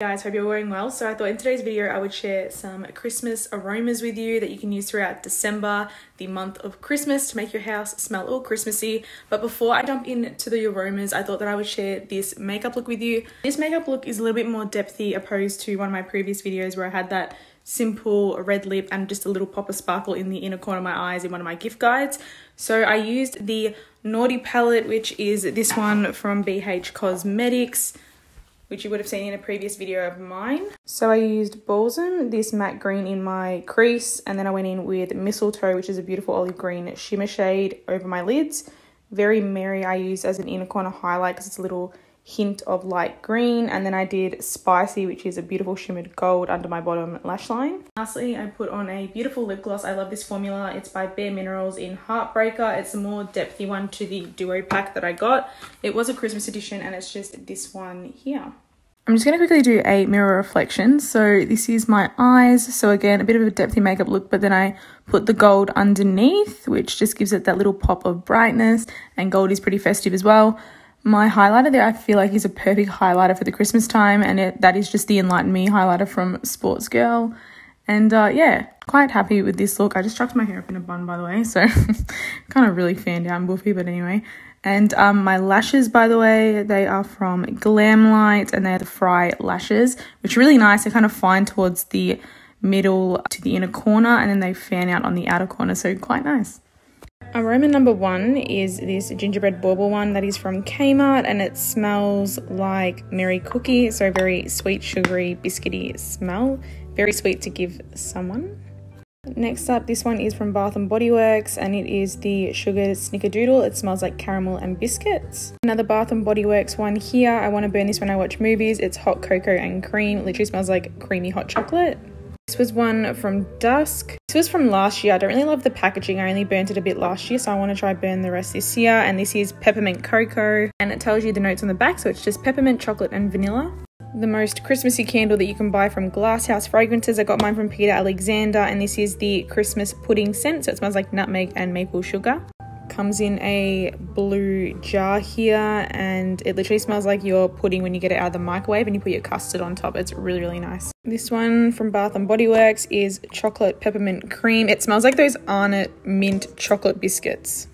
guys hope you're going well. So i thought in today's video i would share some christmas aromas with you that you can use throughout december the month of christmas to make your house smell all christmassy. But before i jump into the aromas i thought that i would share this makeup look with you. This makeup look is a little bit more depthy opposed to one of my previous videos where i had that simple red lip and just a little pop of sparkle in the inner corner of my eyes in one of my gift guides. So i used the naughty palette which is this one from bh cosmetics which you would have seen in a previous video of mine. So I used Balsam, this matte green in my crease, and then I went in with Mistletoe, which is a beautiful olive green shimmer shade over my lids. Very Merry I use as an inner corner highlight because it's a little hint of light green and then I did Spicy which is a beautiful shimmered gold under my bottom lash line. Lastly I put on a beautiful lip gloss. I love this formula. It's by Bare Minerals in Heartbreaker. It's a more depthy one to the duo pack that I got. It was a Christmas edition and it's just this one here. I'm just going to quickly do a mirror reflection. So this is my eyes. So again, a bit of a depthy makeup look, but then I put the gold underneath, which just gives it that little pop of brightness. And gold is pretty festive as well. My highlighter there, I feel like is a perfect highlighter for the Christmas time, and it, that is just the Enlighten Me highlighter from Sportsgirl. And uh, yeah, quite happy with this look. I just chucked my hair up in a bun, by the way, so kind of really fanned out and boofy, but anyway. And um, my lashes, by the way, they are from Glam Light, and they're the Fry lashes, which are really nice. They kind of fine towards the middle to the inner corner, and then they fan out on the outer corner, so quite nice. Aroma number one is this gingerbread bauble one that is from Kmart and it smells like Merry Cookie, so very sweet, sugary, biscuity smell. Very sweet to give someone. Next up, this one is from Bath and Body Works and it is the Sugar Snickerdoodle. It smells like caramel and biscuits. Another Bath and Body Works one here. I want to burn this when I watch movies. It's hot cocoa and cream. It literally smells like creamy hot chocolate. This was one from Dusk. This was from last year. I don't really love the packaging. I only burnt it a bit last year, so I want to try burn the rest this year. And this is peppermint cocoa, and it tells you the notes on the back, so it's just peppermint, chocolate, and vanilla. The most Christmassy candle that you can buy from Glasshouse Fragrances. I got mine from Peter Alexander, and this is the Christmas pudding scent, so it smells like nutmeg and maple sugar comes in a blue jar here and it literally smells like your pudding when you get it out of the microwave and you put your custard on top. It's really, really nice. This one from Bath and Body Works is chocolate peppermint cream. It smells like those Arnott mint chocolate biscuits.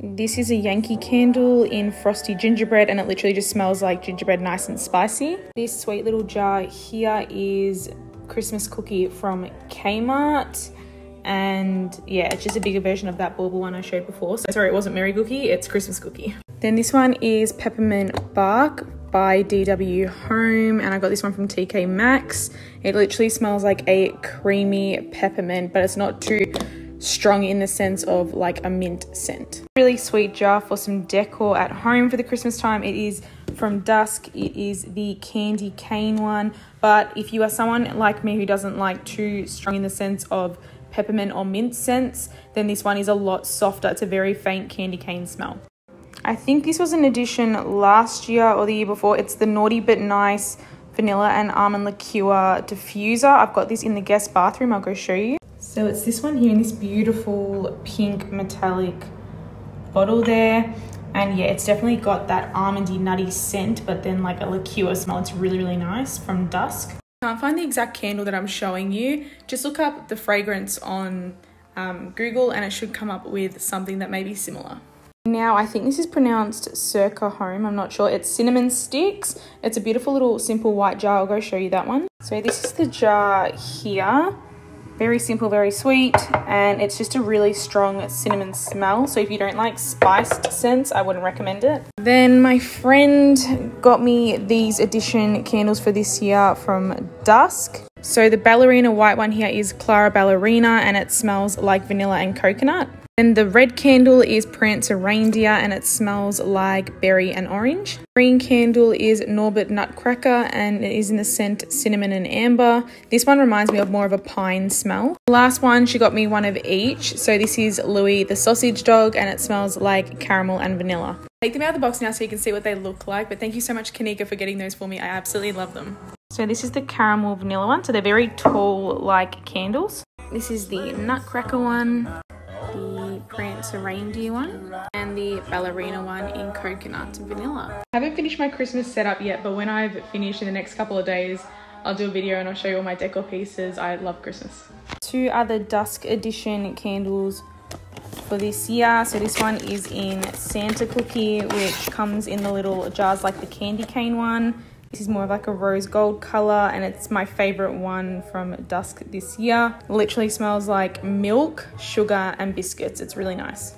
This is a Yankee candle in frosty gingerbread and it literally just smells like gingerbread nice and spicy. This sweet little jar here is Christmas cookie from Kmart and yeah it's just a bigger version of that bauble one I showed before. So sorry it wasn't Merry Cookie it's Christmas Cookie. Then this one is Peppermint Bark by DW Home. And I got this one from TK Maxx. It literally smells like a creamy peppermint but it's not too strong in the sense of like a mint scent. Really sweet jar for some decor at home for the Christmas time. It is from Dusk. It is the candy cane one. But if you are someone like me who doesn't like too strong in the sense of peppermint or mint scents, then this one is a lot softer. It's a very faint candy cane smell. I think this was an addition last year or the year before. It's the Naughty But Nice Vanilla and Almond Liqueur Diffuser. I've got this in the guest bathroom. I'll go show you. So it's this one here in this beautiful pink metallic bottle there. And yeah, it's definitely got that almondy nutty scent, but then like a liqueur smell. It's really, really nice from Dusk. Can't find the exact candle that I'm showing you. Just look up the fragrance on um, Google and it should come up with something that may be similar. Now, I think this is pronounced Circa Home. I'm not sure. It's cinnamon sticks. It's a beautiful little simple white jar. I'll go show you that one. So this is the jar here. Very simple, very sweet, and it's just a really strong cinnamon smell. So if you don't like spiced scents, I wouldn't recommend it. Then my friend got me these edition candles for this year from Dusk. So the ballerina white one here is Clara Ballerina and it smells like vanilla and coconut. And the red candle is Prancer Reindeer and it smells like berry and orange. Green candle is Norbert Nutcracker and it is in the scent cinnamon and amber. This one reminds me of more of a pine smell. Last one, she got me one of each. So this is Louie the sausage dog and it smells like caramel and vanilla. Take them out of the box now so you can see what they look like. But thank you so much, Kanika, for getting those for me. I absolutely love them. So this is the caramel vanilla one. So they're very tall like candles. This is the nutcracker one print reindeer one and the ballerina one in coconut vanilla. I haven't finished my Christmas setup yet, but when I've finished in the next couple of days, I'll do a video and I'll show you all my decor pieces. I love Christmas. Two other dusk edition candles for this year. So this one is in Santa Cookie, which comes in the little jars like the candy cane one. This is more of like a rose gold color and it's my favorite one from Dusk this year. Literally smells like milk, sugar and biscuits. It's really nice.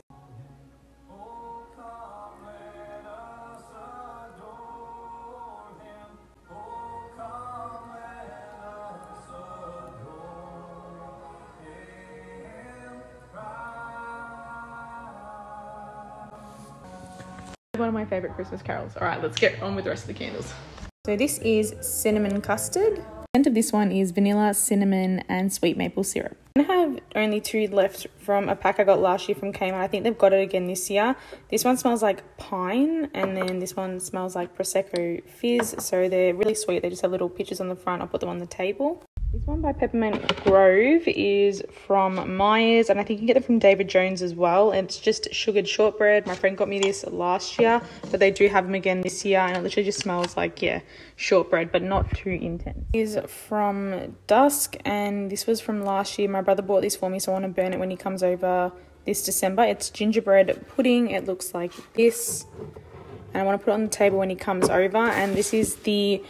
one of my favorite Christmas carols. All right, let's get on with the rest of the candles. So this is cinnamon custard. The scent of this one is vanilla, cinnamon, and sweet maple syrup. I have only two left from a pack I got last year from Kmart. I think they've got it again this year. This one smells like pine, and then this one smells like Prosecco Fizz. So they're really sweet. They just have little pictures on the front. I'll put them on the table. One by Peppermint Grove is from Myers, and I think you can get them from David Jones as well. It's just sugared shortbread. My friend got me this last year, but they do have them again this year, and it literally just smells like, yeah, shortbread, but not too intense. Is from Dusk, and this was from last year. My brother bought this for me, so I want to burn it when he comes over this December. It's gingerbread pudding. It looks like this, and I want to put it on the table when he comes over, and this is the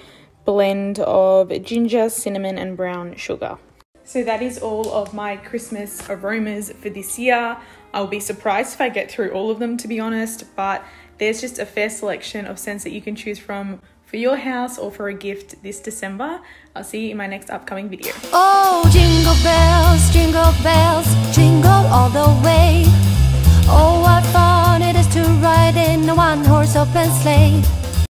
blend of ginger, cinnamon, and brown sugar. So that is all of my Christmas aromas for this year. I'll be surprised if I get through all of them, to be honest, but there's just a fair selection of scents that you can choose from for your house or for a gift this December. I'll see you in my next upcoming video. Oh, jingle bells, jingle bells, jingle all the way. Oh, what fun it is to ride in a one horse open sleigh.